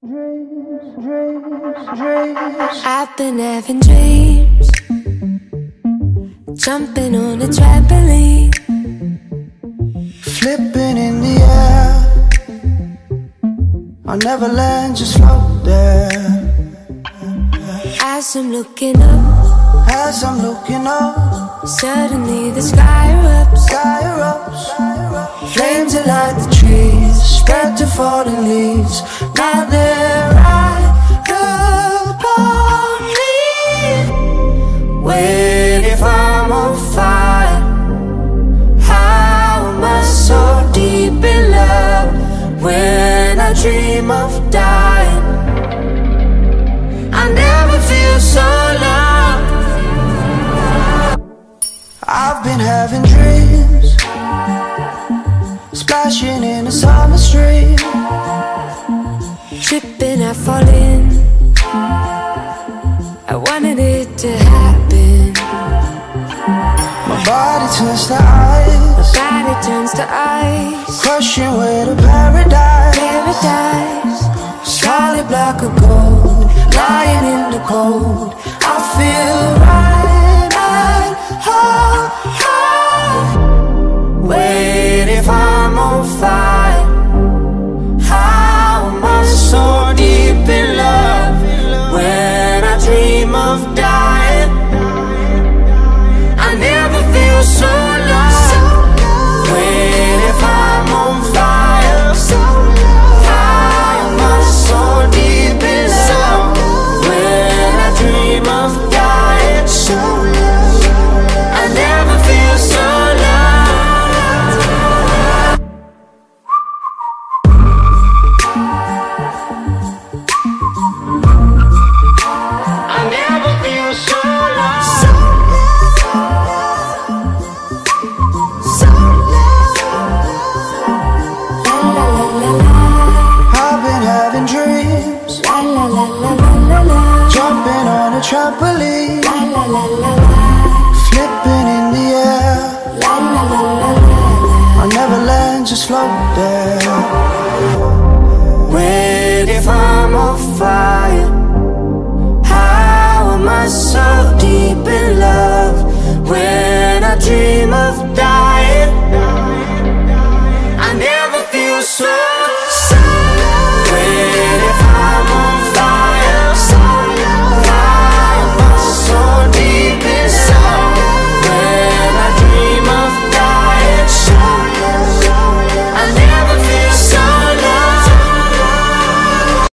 I've been having dreams, jumping on a trampoline, flipping in the air. I'll never land, just float there. As I'm looking up, as I'm looking up, suddenly the sky erupts. Sky erupts. Flames that light the trees, spread to falling leaves. Now dream of dying? I never feel so loved. I've been having dreams, splashing in a summer stream, tripping, I fall in. I wanted it to happen. My body turns to ice, my body turns to ice, crushing way to paradise. Cold. I feel right, right, oh, oh. Wait if I'm on fire. How am I so deep in love when I dream of dying? waves. La la la la la la. Jumping on a trampoline. La la la la la. Flipping in the air. La la la la la. I never land, just float there.